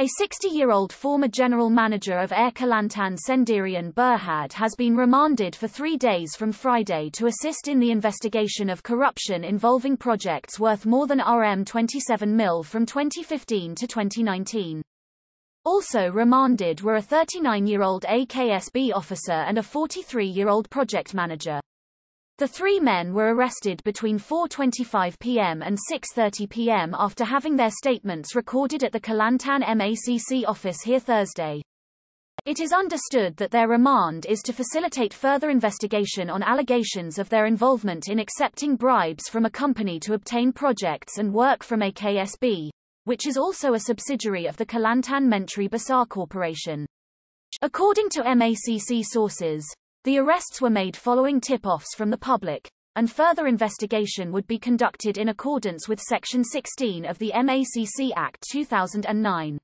A 60-year-old former general manager of Air Kelantan Sendirian Berhad has been remanded for three days from Friday to assist in the investigation of corruption involving projects worth more than RM 27 mil from 2015 to 2019. Also remanded were a 39-year-old AKSB officer and a 43-year-old project manager. The three men were arrested between 4.25 p.m. and 6.30 p.m. after having their statements recorded at the Kelantan MACC office here Thursday. It is understood that their remand is to facilitate further investigation on allegations of their involvement in accepting bribes from a company to obtain projects and work from AKSB, which is also a subsidiary of the Kelantan Mentri Besar Corporation. According to MACC sources, the arrests were made following tip-offs from the public, and further investigation would be conducted in accordance with Section 16 of the MACC Act 2009.